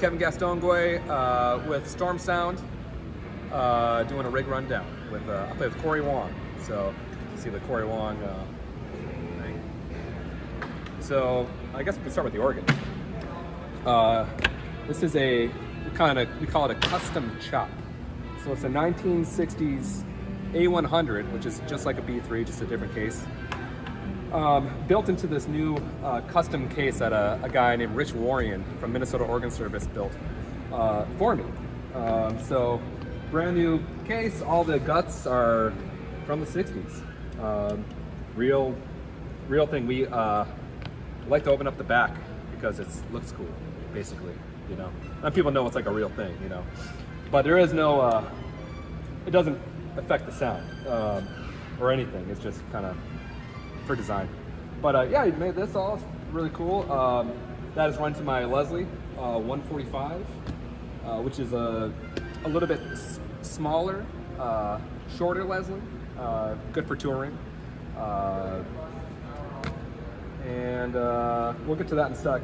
Kevin Gastonguay uh, with Storm Sound, uh, doing a rig rundown with uh, I play with Cory Wong. So see the Cory Wong uh, thing. So I guess we can start with the organ. Uh, this is a kind of we call it a custom chop. So it's a 1960s A100, which is just like a B3, just a different case. Um, built into this new uh, custom case that a, a, guy named Rich Warrion from Minnesota Organ Service built uh, for me. Um, so brand new case, all the guts are from the 60s. Um, real, real thing. We uh, like to open up the back because it looks cool, basically, you know. And people know it's like a real thing, you know. But there is no, uh, it doesn't affect the sound um, or anything. It's just kind of for design. But uh, yeah, he made this all. Really cool. Um, that is run to my Leslie uh, 145, uh, which is a, a little bit smaller, uh, shorter Leslie. Uh, good for touring. And we'll get to that in a sec.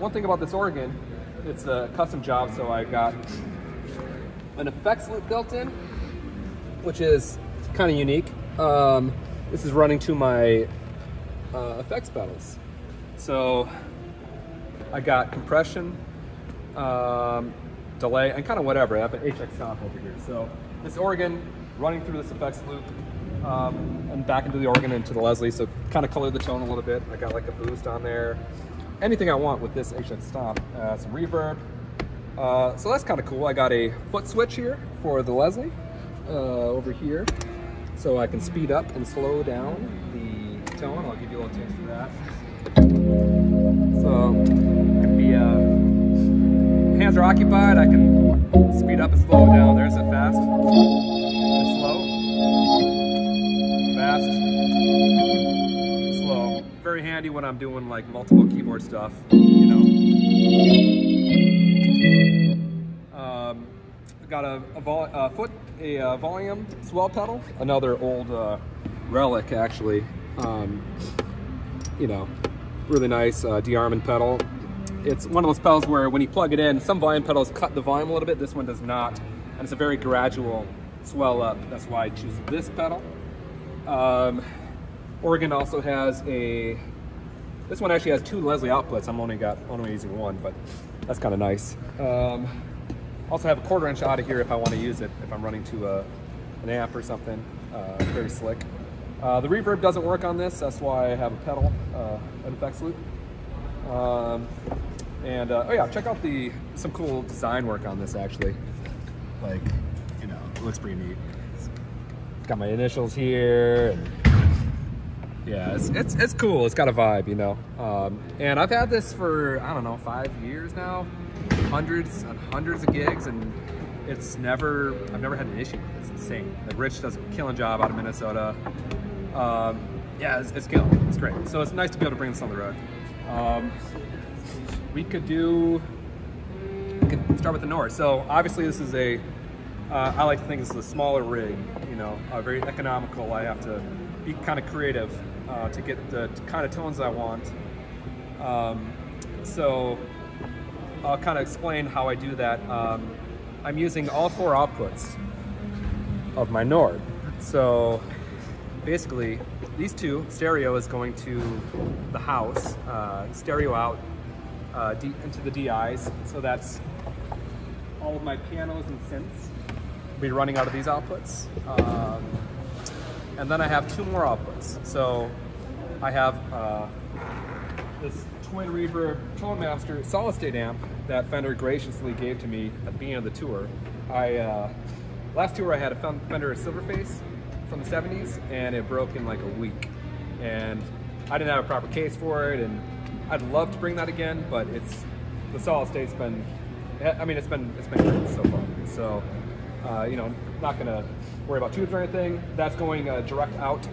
one thing about this organ, it's a custom job, so I got an effects loop built in, which is kind of unique. Um, this is running to my uh, effects pedals. So I got compression, um, delay, and kind of whatever. I have an HX Stomp over here. So this organ running through this effects loop um, and back into the organ into the Leslie. So kind of color the tone a little bit. I got like a boost on there. Anything I want with this HX Stomp. Uh, some reverb. Uh, so that's kind of cool. I got a foot switch here for the Leslie uh, over here so I can speed up and slow down the tone. I'll give you a little taste of that. So, be, uh, hands are occupied, I can speed up and slow down. There's it fast, slow, fast, slow. Very handy when I'm doing like multiple keyboard stuff, you know. Um, got a, a, a foot a uh, volume swell pedal, another old uh, relic actually. Um, you know, really nice uh, DeArmond pedal. It's one of those pedals where when you plug it in, some volume pedals cut the volume a little bit, this one does not. And it's a very gradual swell up. That's why I choose this pedal. Um, Organ also has a, this one actually has two Leslie outputs. I'm only got, only using one, but that's kind of nice. Um, also have a quarter inch out of here if I want to use it, if I'm running to a, an amp or something. Uh, very slick. Uh, the reverb doesn't work on this, that's why I have a pedal, uh, an effects loop. Um, and uh, oh yeah, check out the some cool design work on this actually. Like, you know, looks pretty neat. It's got my initials here. Yeah, it's, it's, it's cool. It's got a vibe, you know. Um, and I've had this for I don't know five years now hundreds and hundreds of gigs and it's never, I've never had an issue. with it. It's insane. Like Rich does a killing job out of Minnesota. Um, yeah, it's, it's killing. It's great. So it's nice to be able to bring this on the road. Um, we could do, we could start with the Nord. So obviously this is a, uh, I like to think this is a smaller rig, you know, uh, very economical. I have to be kind of creative uh, to get the kind of tones I want. Um, so I'll kind of explain how I do that. Um, I'm using all four outputs of my Nord. So basically, these two, stereo is going to the house, uh, stereo out uh, into the DIs. So that's all of my pianos and synths will be running out of these outputs. Um, and then I have two more outputs. So I have uh, this twin reverb tone master solid state amp that Fender graciously gave to me at the beginning of the tour. I uh, last tour I had a Fender Silverface from the 70s and it broke in like a week. And I didn't have a proper case for it and I'd love to bring that again but it's the solid state's been I mean it's been it's been great so far. So uh, you know not gonna worry about tubes or anything. That's going uh, direct out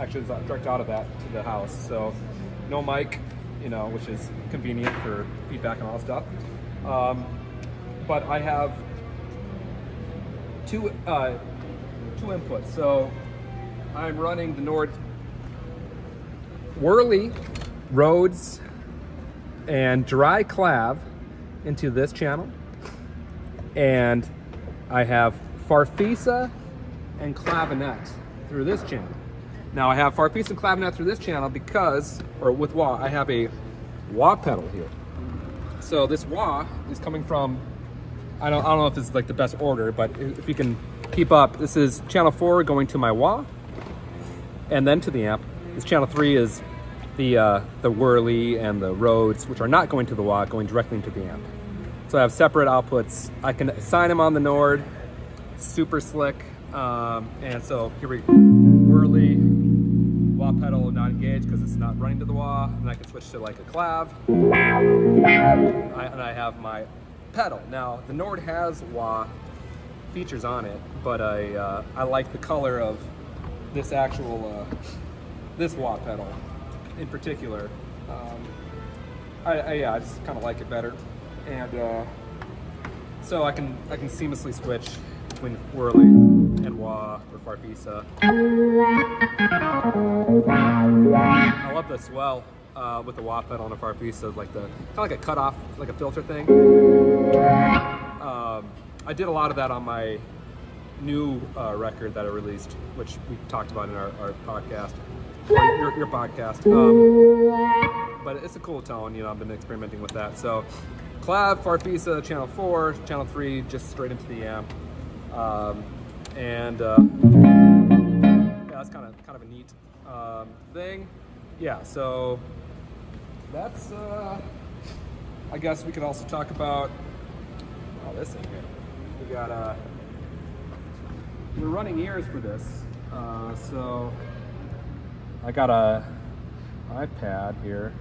actually it's uh, direct out of that to the house. So no mic you know, which is convenient for feedback and all that stuff. Um, but I have two, uh, two inputs. So I'm running the Nord Wurly, Rhodes, and dry clav into this channel. And I have Farfisa and Clavinet through this channel. Now I have Farfisa and Clavinet through this channel because, or with wah, I have a wah pedal here. So this wah is coming from, I don't, I don't know if this is like the best order, but if you can keep up, this is channel four going to my wah and then to the amp. This channel three is the uh, the whirly and the Rhodes, which are not going to the wah, going directly into the amp. So I have separate outputs. I can assign them on the Nord, super slick. Um, and so here we wah pedal not engaged because it's not running to the wah, and I can switch to like a clav. I, and I have my pedal. Now the Nord has wah features on it, but I uh, I like the color of this actual uh, this wah pedal in particular. Um, I, I, yeah, I just kind of like it better, and uh, so I can I can seamlessly switch between whirly and wah or farfisa. I love the swell uh, with the wah pedal and a farfisa, like the kind of like a cutoff, like a filter thing. Um, I did a lot of that on my new uh, record that I released, which we talked about in our, our podcast, your, your podcast. Um, but it's a cool tone, you know, I've been experimenting with that. So Clav, Farfisa, channel four, channel three, just straight into the amp. Um, and uh, yeah, that's kind of kind of a neat um, thing. Yeah, so that's, uh, I guess we could also talk about, oh, this thing here. We got, uh, we're running ears for this. Uh, so I got a iPad here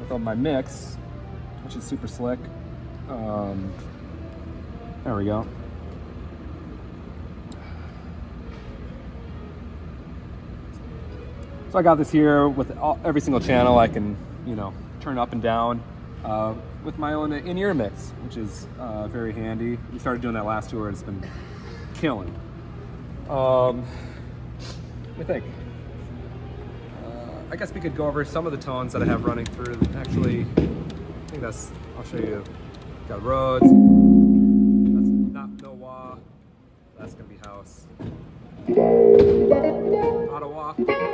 with all my mix, which is super slick. Um, there we go. So I got this here with all, every single channel I can, you know, turn up and down uh, with my own in-ear mix, which is uh, very handy. We started doing that last tour and it's been killing. Um, let me think. Uh, I guess we could go over some of the tones that I have running through. Actually, I think that's, I'll show you. Got Rhodes. That's not no wah. That's gonna be house. Ottawa.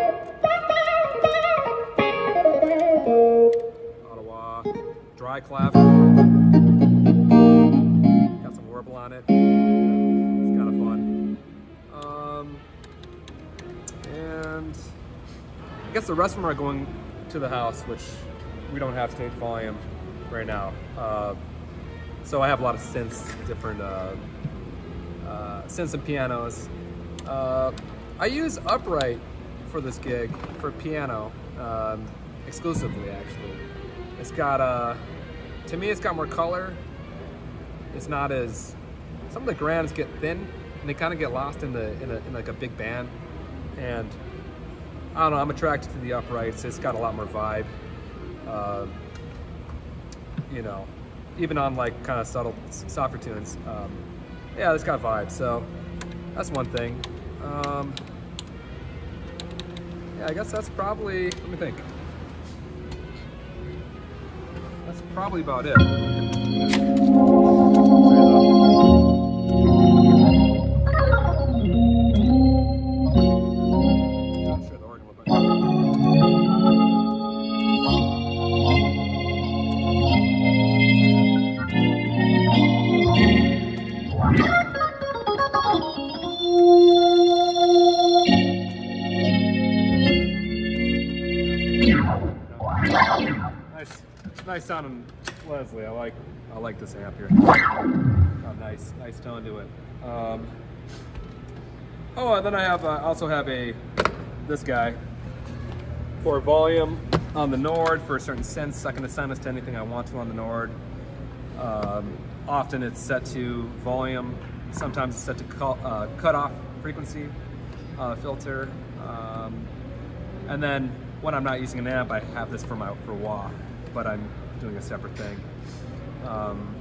Dry clav. Got some warble on it. It's kind of fun. Um, and I guess the rest of them are going to the house, which we don't have stage volume right now. Uh, so I have a lot of synths, different uh, uh, synths and pianos. Uh, I use Upright for this gig for piano um, exclusively, actually. It's got a, to me, it's got more color. It's not as some of the grands get thin and they kind of get lost in the in, a, in like a big band. And I don't know, I'm attracted to the uprights. It's got a lot more vibe. Uh, you know, even on like kind of subtle, softer tunes. Um, yeah, it's got vibe. So that's one thing. Um, yeah, I guess that's probably, let me think. Probably about it. Not will. Nice, sounding Leslie. I like, I like this amp here. Oh, nice, nice tone to it. Um, oh, and then I have, uh, also have a this guy for volume on the Nord for a certain sense. I can assign this to anything I want to on the Nord. Um, often it's set to volume. Sometimes it's set to cut, uh, cutoff frequency uh, filter. Um, and then when I'm not using an amp, I have this for my for wah, but I'm doing a separate thing. Um,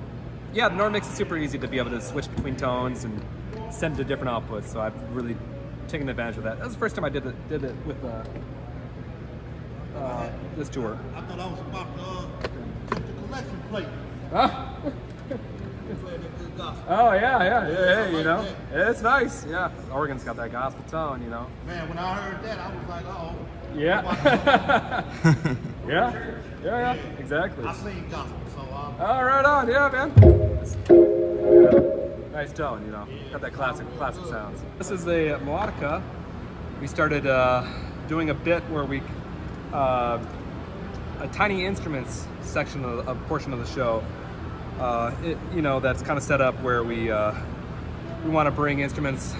yeah, the Nord makes it super easy to be able to switch between tones and send to different outputs. So I've really taken advantage of that. That was the first time I did it, did it with uh, uh, this tour. I thought I was about to uh, the collection plate. Huh? Playing that. Oh yeah, yeah, yeah. Hey, you know, it's nice. Yeah, Oregon's got that gospel tone, you know. Man, when I heard that, I was like, oh. Yeah. yeah. Yeah, yeah, exactly. I sing gospel, so uh, Oh, right on. Yeah, man. Yeah. Nice tone, you know. Got that classic, classic sounds. This is a melodica. We started uh, doing a bit where we, uh, a tiny instruments section of a portion of the show. Uh, it, you know, that's kind of set up where we uh, we want to bring instruments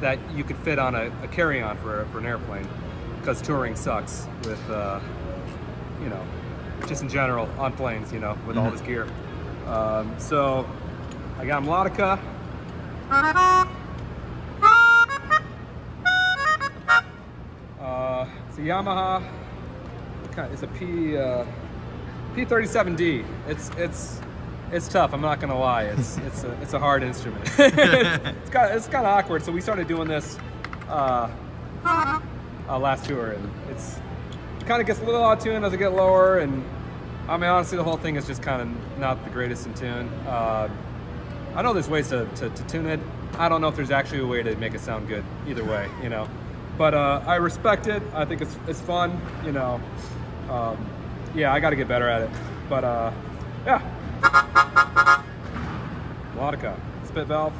that you could fit on a, a carry-on for, for an airplane because touring sucks with uh, you know just in general on planes you know with all this gear. Um, so I got a melodica. Uh, it's a Yamaha. It's a P uh, P37D it's it's it's tough I'm not gonna lie. It's it's a, it's a hard instrument. It's, kind it's kind of awkward. So we started doing this uh, uh, last tour, and it's it kind of gets a little out of tune as I get lower, and I mean honestly the whole thing is just kind of not the greatest in tune. Uh, I know there's ways to, to, to tune it. I don't know if there's actually a way to make it sound good either way, you know. But uh, I respect it. I think it's it's fun, you know. Um, yeah, I got to get better at it. But uh, yeah, melodica, spit valve.